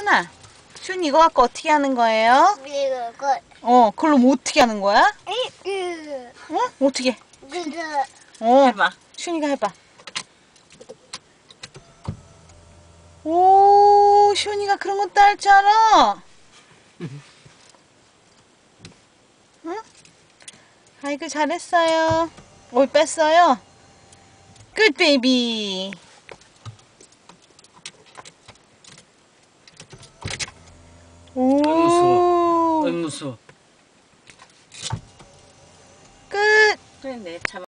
슈나, 슈니 이거 갖고 어떻게 하는 거예요? 이거 어, 그걸로 뭐 어떻게 하는 거야? 어? 어떻게? 어, 해봐. 슈니가 해봐. 오, 슈니가 그런 것도 할 줄 알아? 응? 아이고, 잘했어요. 올 뺐어요. 끝, 베이비. 무서워. 오, 어이 무서워. 끝. 그래 내 참.